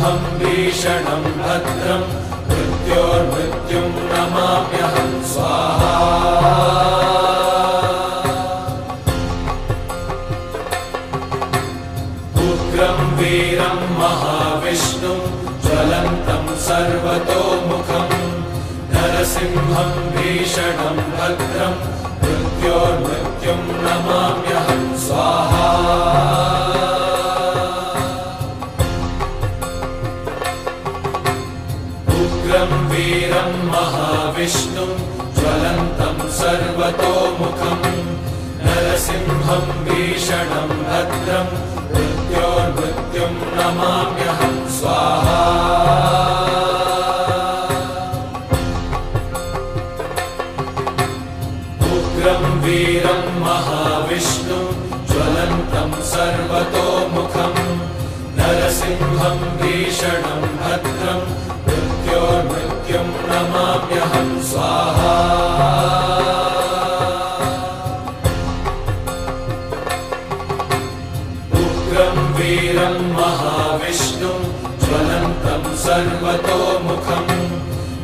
नरसिंहम् भीषणम् भद्रम् मृत्योर्मृत्युम् नमाम्यहम् स्वाहा। उग्रम् वीरम् महाविष्णुम् ज्वलन्तम् सर्वतोमुखम् नरसिंहम् भीषणम् भद्रम् मृत्योर्मृत्युम् नमाम्यहम् महाविष्णुम् ज्वलन्तम् सर्वतोमुखम् नरसिंहम् भीषणम् भद्रम् मृत्योर्मृत्युम् नमाम्यहम् स्वाहा। उग्रम् वीरम् महाविष्णुम् ज्वलन्तम् सर्वतोमुखम् नरसिंहम् भीषणम् भद्रम् स्वाहा। उग्रम् वीरम् महाविष्णुम् ज्वलन्तम् सर्वतोमुखम्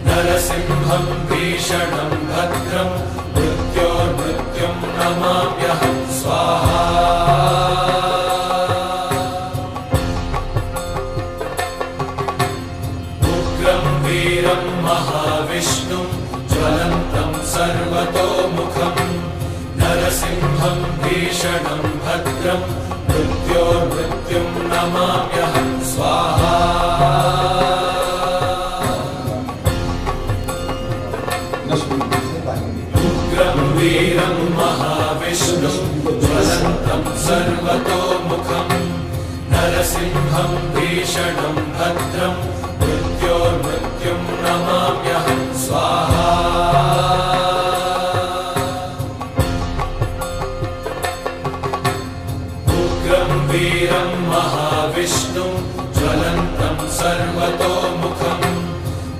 नरसिंहम् भीषणम् भद्रम् मृत्योर्मृत्युम् नमाम्यहम् स्वाहा। उग्रम् वीरम् महाविष्णुम् नरसिंहम् भीषणम् भद्रम् मृत्योर्मृत्युम् नमाम्यहम् स्वाहा। उग्रम् वीरम् महाविष्णुम् ज्वलन्तम् सर्वतोमुखम् नरसिंहम् भीषणम् भद्रम् मृत्योर्मृत्युम् उग्रम् वीरम् महाविष्णुम् ज्वलन्तम् सर्वतोमुखम्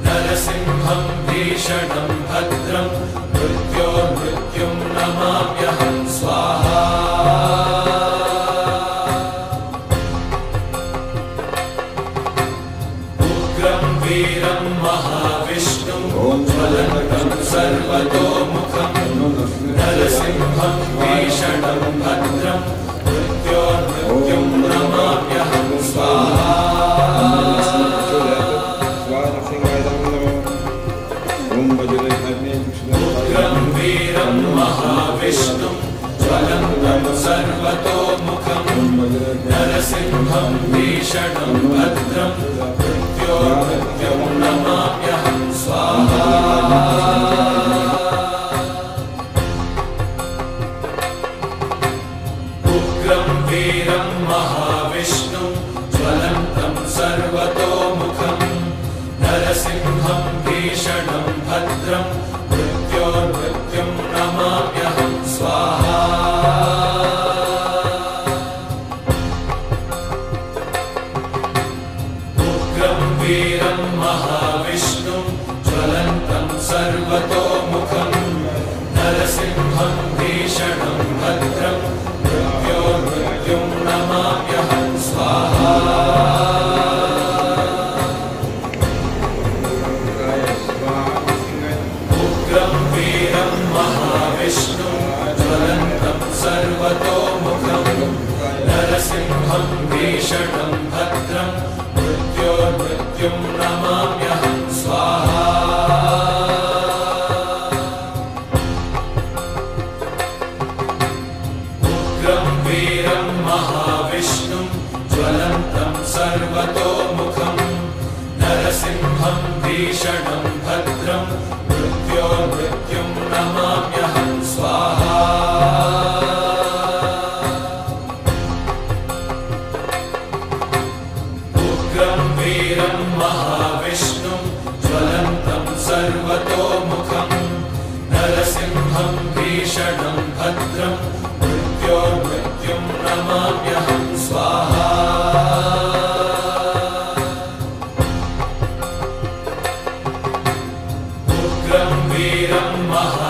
नरसिंहम् भीषणम् भद्रम् मृत्योर्मृत्युम् नमाम्यहम् स्वाहा। उग्रम् वीरम् महाविष्णुम् ज्वलन्तम् सर्वतोमुखम् महाविष्णुम् ज्वलन्तम् सर्वतोमुखम् नरसिंहम् भीषणम् भद्रम् मृत्योर्मृत्युम् नमाम्यहम् स्वाहा उग्रम् वीरम् महाविष्णुम् नरसिंहम् भीषणम् भद्रम् नरसिंहम् भीषणम् भद्रम् मृत्योर्मृत्युम् नमाम्यहम् स्वाहा। उग्रम् वीरम् महाविष्णुम् ज्वलन्तम् सर्वतोमुखम् नरसिंहम् भीषणम् नरसिंहम् भद्रम् मृत्योर्मृत्युम् नमाम्यहम् स्वाहा। उग्रम् वीरम् महा